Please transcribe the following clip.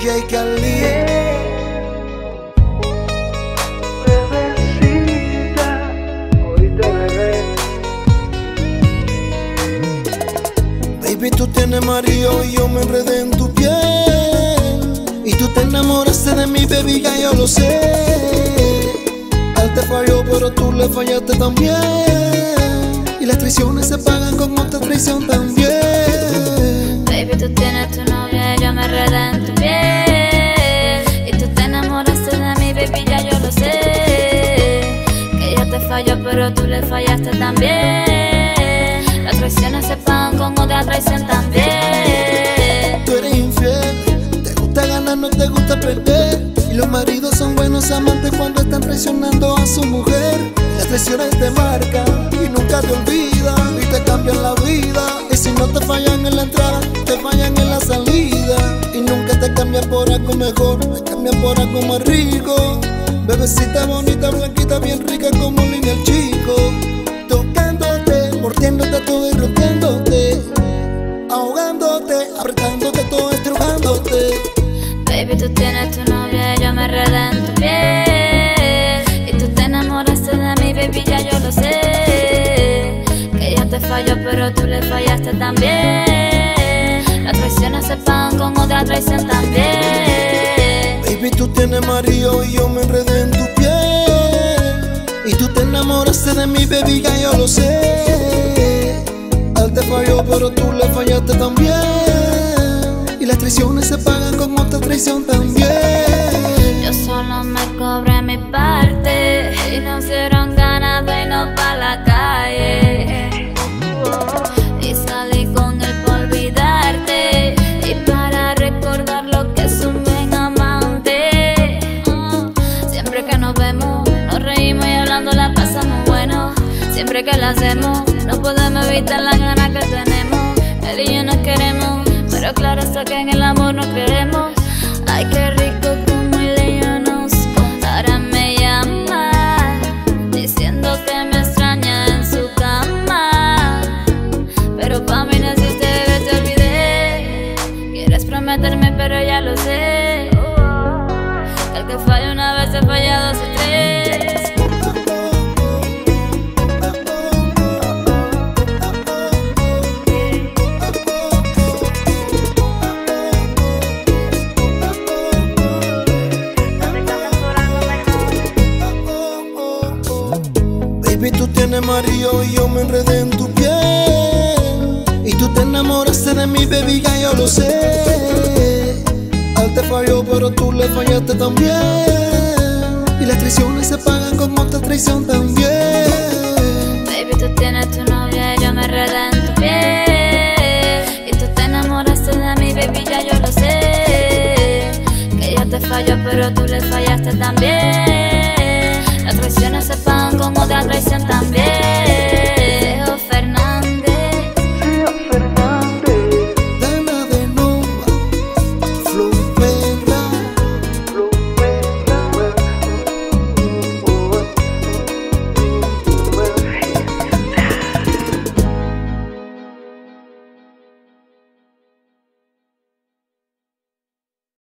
DJ Baby, tú tienes marido y yo me enredé en tu piel. Y tú te enamoraste de mi baby, ya yo lo sé. Él te falló, pero tú le fallaste también. Y las traiciones se pagan con otra traición también. Baby, tú tienes tu novia y yo me enredé pero tú le fallaste también. Las traiciones se pagan con otra traición también. Tú eres infiel, te gusta ganar, no te gusta perder. Y los maridos son buenos amantes cuando están traicionando a su mujer. Las traiciones te marcan y nunca te olvidan y te cambian la vida. Y si no te fallan en la entrada, te fallan en la salida. Y nunca te cambian por algo mejor, te cambian por algo más rico. Bebecita bonita, blanquita, bien rica Baby, tú tienes tu novia y yo me enredé en tu piel. Y tú te enamoraste de mi baby, ya yo lo sé. Que ella te falló, pero tú le fallaste también. Las traiciones se pagan con otra traición también. Baby, tú tienes marido y yo me enredé en tu piel. Y tú te enamoraste de mi baby, ya yo lo sé. Él te falló, pero tú le fallaste también. Traiciones se pagan con otra traición también. Yo solo me cobré mi parte y nos dieron ganas de irnos pa' la calle. Y salí con él por olvidarte y para recordar lo que es un buen amante. Siempre que nos vemos, nos reímos y hablando la pasamos bueno. Siempre que la hacemos, no podemos evitar las ganas que tenemos. Está que en el amor no creemos. Ay, qué rico como él y yo nos Ahora me llama Diciendo que me extraña en su cama. Pero pa' mí no existe, te olvidé. Quieres prometerme, pero ya lo sé. Que el que falla una vez se falla dos y tres marido y yo me enredé en tu piel. Y tú te enamoraste de mi baby, ya yo lo sé. Él te falló, pero tú le fallaste también. Y las traiciones se pagan con otra traición también. Baby, tú tienes tu novia y yo me enredé en tu piel. Y tú te enamoraste de mi baby, ya yo lo sé. Que ella te falló, pero tú le fallaste también. Las traiciones se pagan con otra traición también.